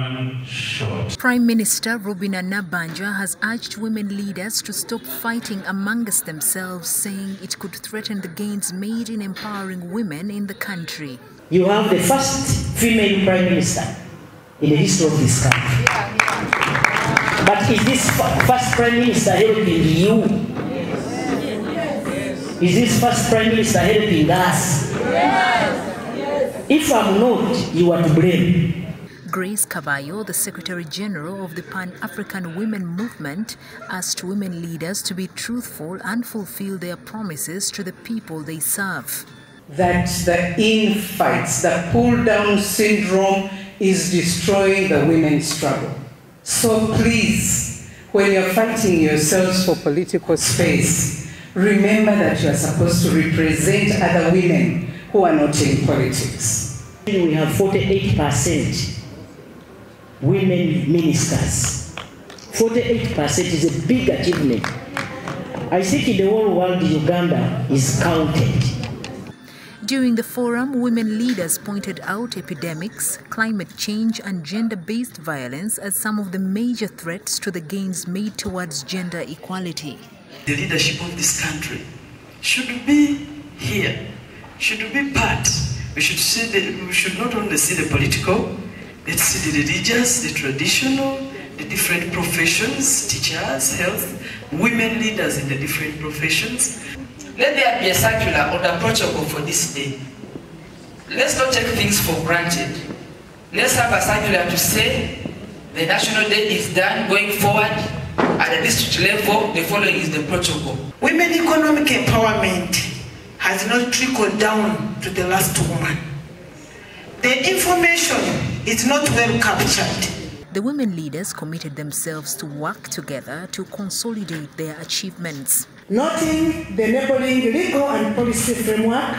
one shot. Prime Minister Robinah Nabbanja has urged women leaders to stop fighting amongst themselves, saying it could threaten the gains made in empowering women in the country. You have the first female prime minister in the history of this country. But is this first prime minister helping you? Is this first prime minister helping us? If I'm not, you are to blame. Grace Cavallo, the Secretary General of the Pan African Women Movement, asked women leaders to be truthful and fulfill their promises to the people they serve. That the infights, the pull down syndrome is destroying the women's struggle. So please, when you're fighting yourselves for political space, remember that you are supposed to represent other women who are not in politics. We have 48% women ministers. 48% is a big achievement. I think in the whole world, Uganda is counted. During the forum, women leaders pointed out epidemics, climate change, and gender based violence as some of the major threats to the gains made towards gender equality. The leadership of this country should be here, should be part. We should, see the, we should not only see the political, see the religious, the traditional, the different professions, teachers, health, women leaders in the different professions. Let there be a circular or a protocol for this day. Let's not take things for granted. Let's have a circular to say the National Day is done going forward. At the district level, the following is the protocol. Women economic empowerment has not trickled down to the last woman. The information is not well captured. The women leaders committed themselves to work together to consolidate their achievements. Noting the enabling legal and policy framework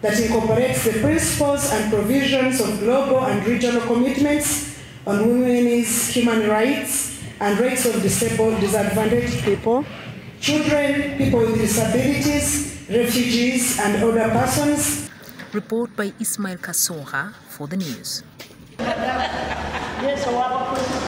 that incorporates the principles and provisions of global and regional commitments on women's human rights and rights of disabled, disadvantaged people, children, people with disabilities, refugees, and older persons. Report by Ismail Kasoha for the news. よいしょ。